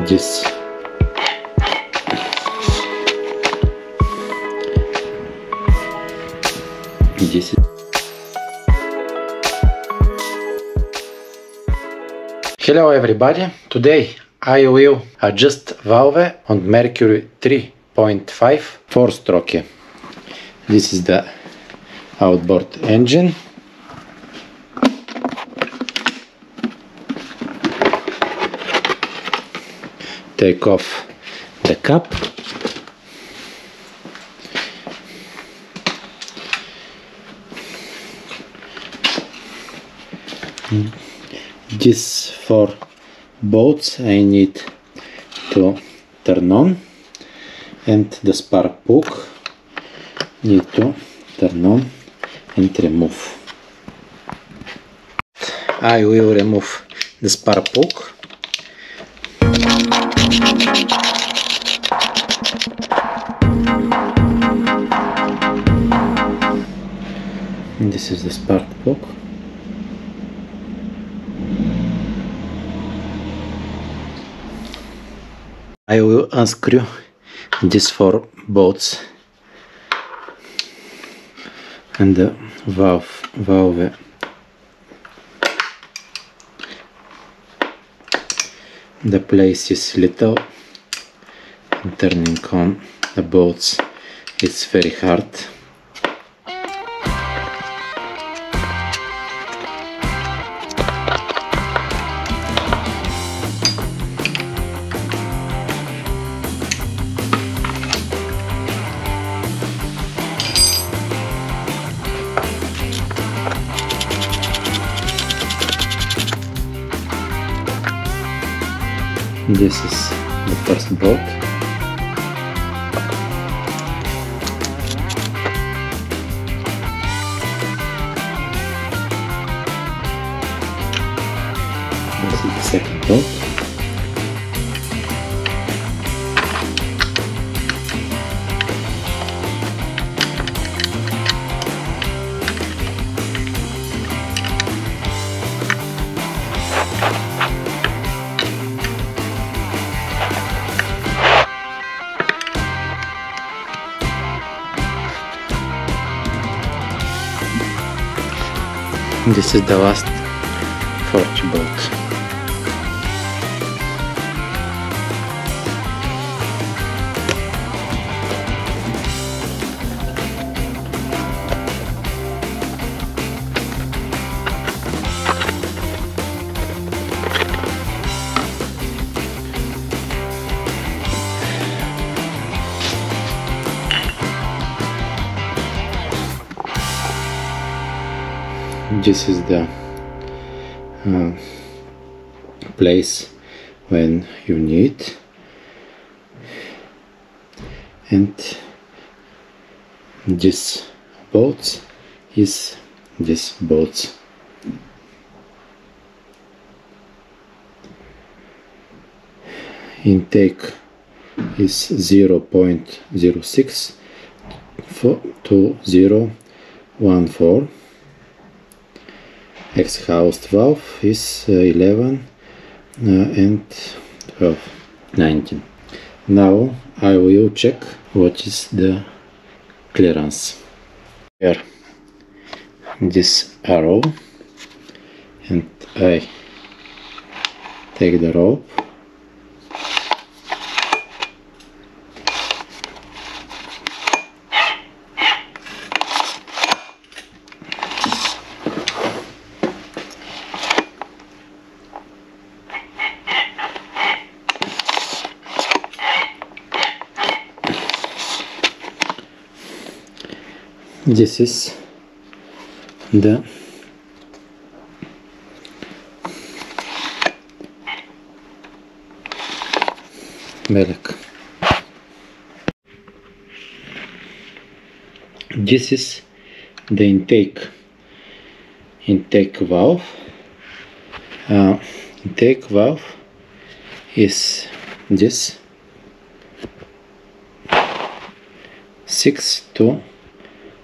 this this is Hello everybody, today I will adjust valve on Mercury 3.5 4 stroke. This is the outboard engine. Take off the cap. This for bolts I need to turn on and the spark plug need to turn on and remove. I will remove the spark plug. Is the spark plug. I will unscrew these four bolts and the valve valve. The place is little. Turning on the bolts it's very hard this is the first bolt This is the last forge bolt. This is the uh, place when you need. And this bolt is this bolt intake is 0.06 to 0.14 exhaust valve is uh, 11 uh, and 12 19 now I will check what is the clearance. Here this arrow and I take the rope this is the milk this is the intake intake valve. Uh, intake valve is this. 6 to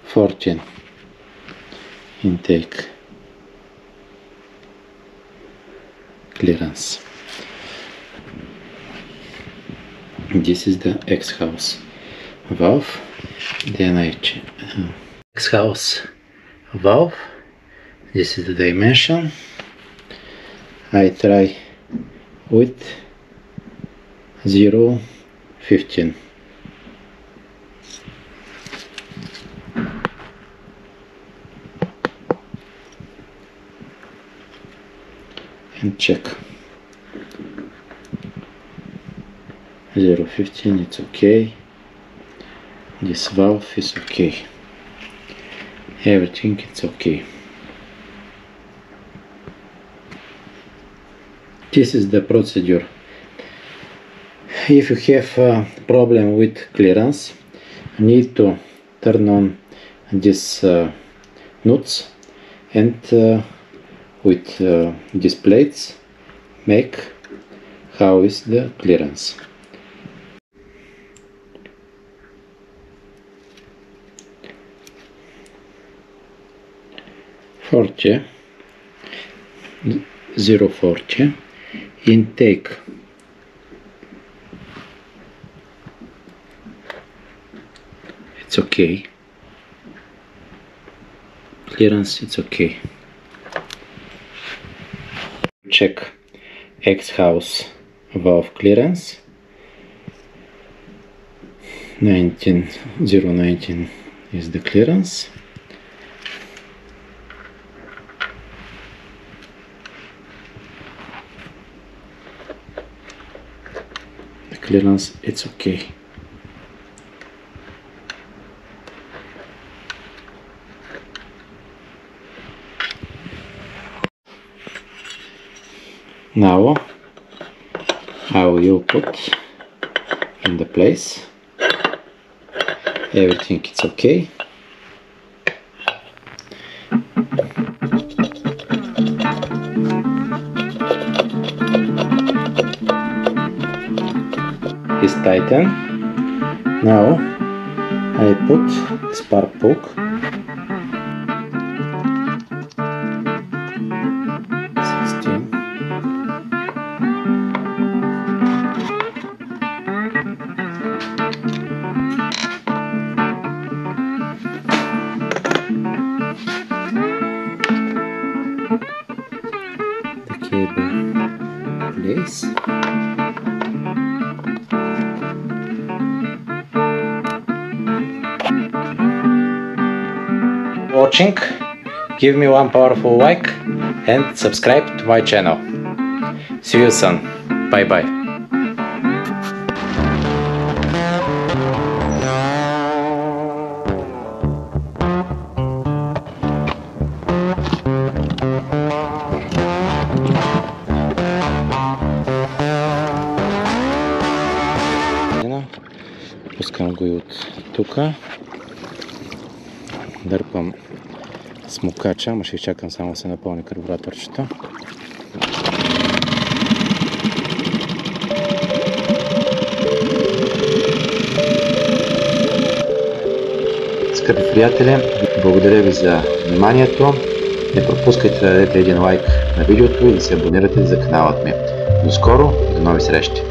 14 intake clearance. This is the exhaust valve DNH uh, exhaust valve. This is the dimension. I try with 0 15 and check 0 15 it's okay. This valve is okay. Everything it's okay. This is the procedure. If you have a problem with clearance need to turn on these uh, nuts and uh, with uh, these plates make how is the clearance? Forty zero forty intake. It's okay. Clearance it's okay check exhaust valve clearance 19 019 is the clearance. The clearance it's okay now I will put in the place. Everything is okay. Is tighten now I put spark plug watching give me one powerful like and subscribe to my channel see you soon bye bye Пускам го и от тук. Дърпам смокача, ама ще изчакам само да се напълни карбураторчето. Скъпи приятели, благодаря ви за вниманието. Не пропускайте да дадете един лайк на видеото и да се абонирате за каналът ми. До скоро и до нови срещи!